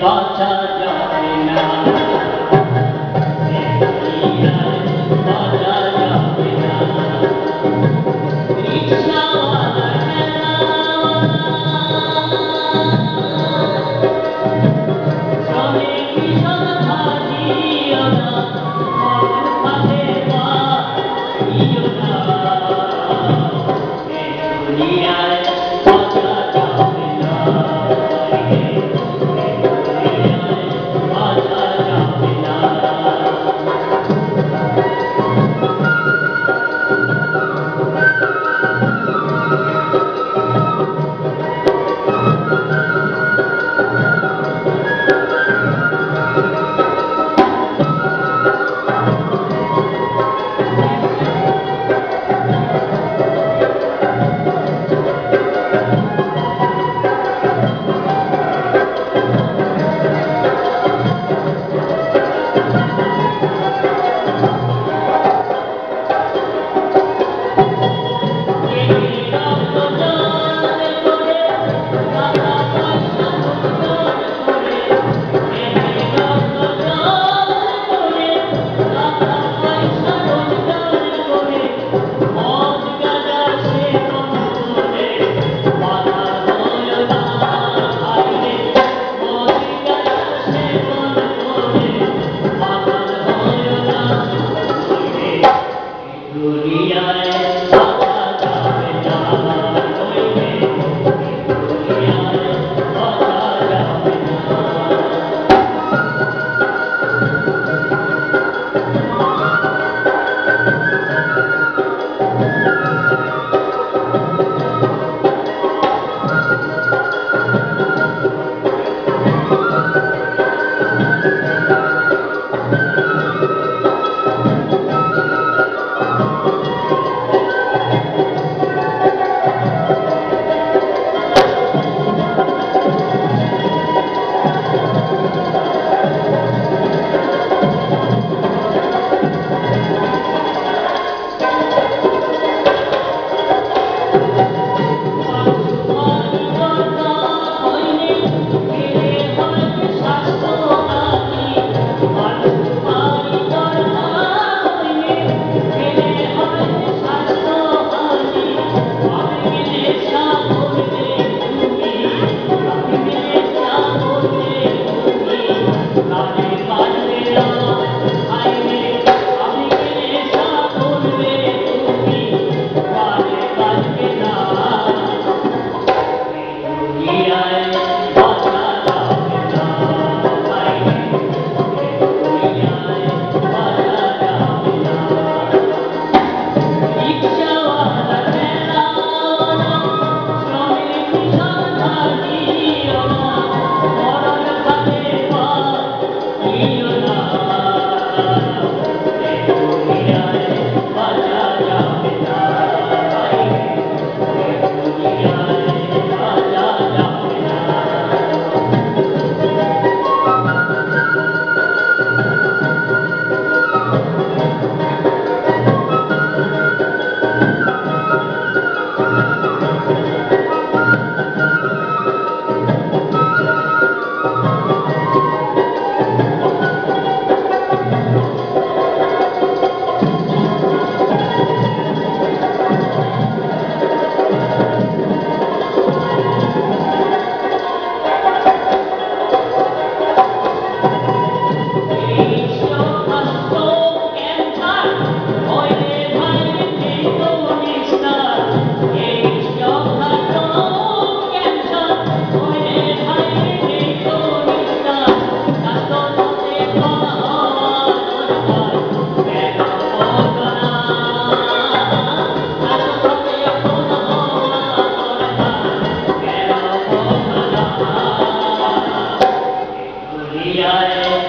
Bata Julia